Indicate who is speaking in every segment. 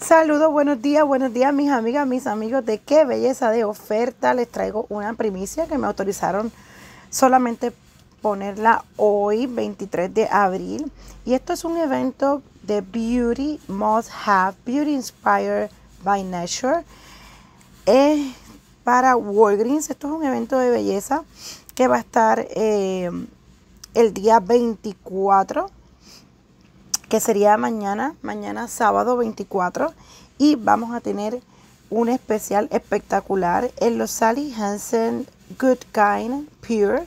Speaker 1: Saludos, buenos días, buenos días mis amigas, mis amigos de qué belleza de oferta. Les traigo una primicia que me autorizaron solamente ponerla hoy, 23 de abril. Y esto es un evento de Beauty Must Have, Beauty Inspired by Nature. Es para Walgreens, esto es un evento de belleza que va a estar eh, el día 24 que sería mañana, mañana sábado 24, y vamos a tener un especial espectacular en los Sally Hansen Good Kind Pure.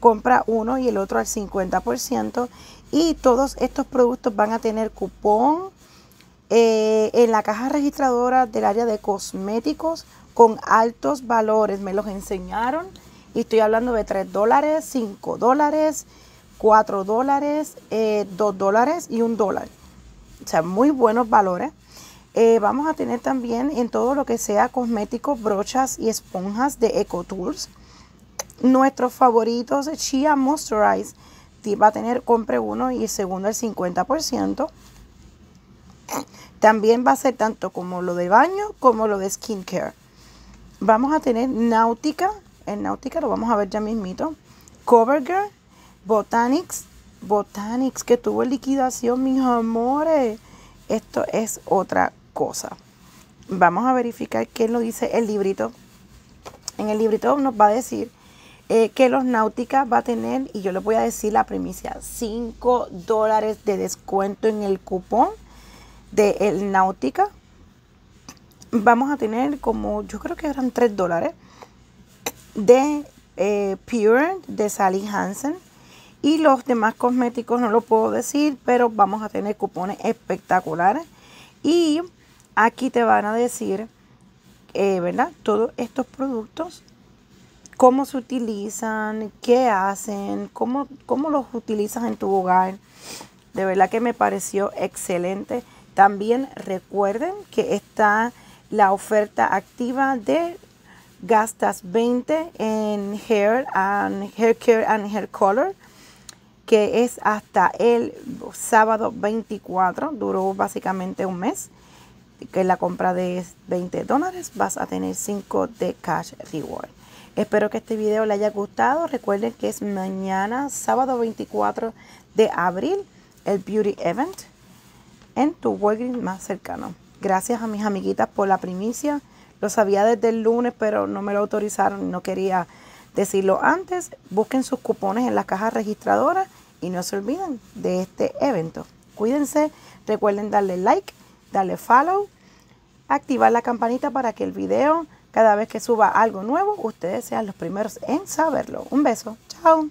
Speaker 1: Compra uno y el otro al 50%. Y todos estos productos van a tener cupón eh, en la caja registradora del área de cosméticos con altos valores. Me los enseñaron y estoy hablando de 3 dólares, 5 dólares, 4 dólares, 2 eh, dólares y 1 dólar. O sea, muy buenos valores. Eh, vamos a tener también en todo lo que sea cosméticos, brochas y esponjas de EcoTools. Nuestros favoritos, Chia Moisturize, va a tener compre uno y segundo el 50%. También va a ser tanto como lo de baño como lo de skincare. Vamos a tener Náutica, en Náutica lo vamos a ver ya mismito. CoverGirl, Botanics, Botanics que tuvo liquidación, mis amores. Esto es otra cosa. Vamos a verificar qué lo dice el librito. En el librito nos va a decir eh, que los Náutica va a tener, y yo les voy a decir la primicia, 5 dólares de descuento en el cupón de el Náutica. Vamos a tener como, yo creo que eran 3 dólares de eh, Pure de Sally Hansen y los demás cosméticos no lo puedo decir, pero vamos a tener cupones espectaculares. Y aquí te van a decir, eh, ¿verdad? Todos estos productos, cómo se utilizan, qué hacen, cómo, cómo los utilizas en tu hogar. De verdad que me pareció excelente. También recuerden que está la oferta activa de gastas 20 en hair and hair care and hair color que es hasta el sábado 24, duró básicamente un mes, que la compra de 20 dólares vas a tener 5 de cash reward. Espero que este video le haya gustado. Recuerden que es mañana, sábado 24 de abril, el Beauty Event en tu Walgreens más cercano. Gracias a mis amiguitas por la primicia. Lo sabía desde el lunes, pero no me lo autorizaron y no quería decirlo antes. Busquen sus cupones en las cajas registradoras y no se olviden de este evento. Cuídense, recuerden darle like, darle follow, activar la campanita para que el video, cada vez que suba algo nuevo, ustedes sean los primeros en saberlo. Un beso, chao.